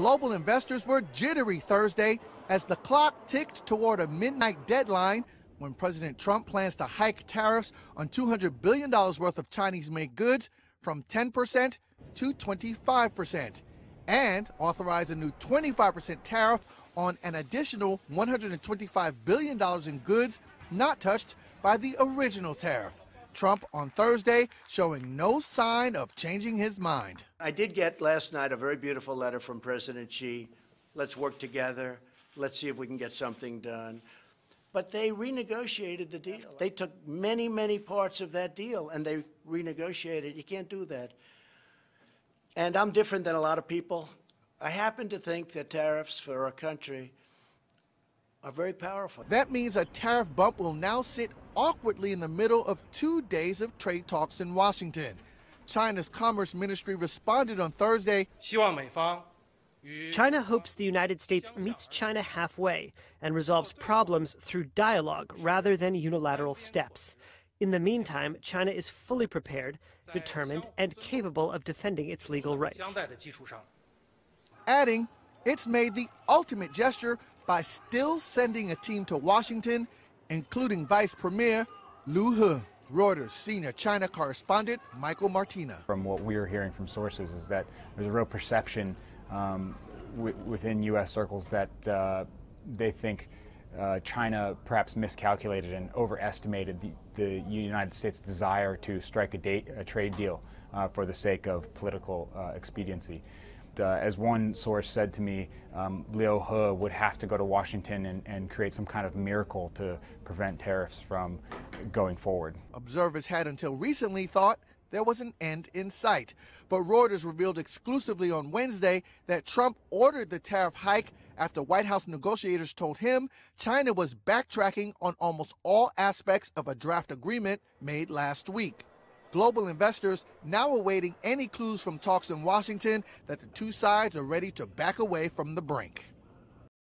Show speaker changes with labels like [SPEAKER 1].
[SPEAKER 1] Global investors were jittery Thursday as the clock ticked toward a midnight deadline when President Trump plans to hike tariffs on $200 billion worth of Chinese made goods from 10% to 25%, and authorize a new 25% tariff on an additional $125 billion in goods not touched by the original tariff. Trump on Thursday showing no sign of changing his mind.
[SPEAKER 2] I did get last night a very beautiful letter from President Xi. Let's work together. Let's see if we can get something done. But they renegotiated the deal. They took many, many parts of that deal and they renegotiated. You can't do that. And I'm different than a lot of people. I happen to think that tariffs for our country are very powerful.
[SPEAKER 1] That means a tariff bump will now sit awkwardly in the middle of two days of trade talks in Washington. China's Commerce Ministry responded on Thursday.
[SPEAKER 3] China hopes the United States meets China halfway and resolves problems through dialogue rather than unilateral steps. In the meantime, China is fully prepared, determined, and capable of defending its legal rights.
[SPEAKER 1] Adding, it's made the ultimate gesture by still sending a team to Washington, including Vice Premier Liu He. Reuters senior China correspondent Michael Martina.
[SPEAKER 4] From what we are hearing from sources is that there's a real perception um, within U.S. circles that uh, they think uh, China perhaps miscalculated and overestimated the, the, United States' desire to strike a, date, a trade deal uh, for the sake of political uh, expediency. Uh, as one source said to me, um, Liu He would have to go to Washington and, and, create some kind of miracle to prevent tariffs from going forward.
[SPEAKER 1] Observers had until recently thought there was an end in sight. But Reuters revealed exclusively on Wednesday that Trump ordered the tariff hike after White House negotiators told him China was backtracking on almost all aspects of a draft agreement made last week. Global investors now awaiting any clues from talks in Washington that the two sides are ready to back away from the brink.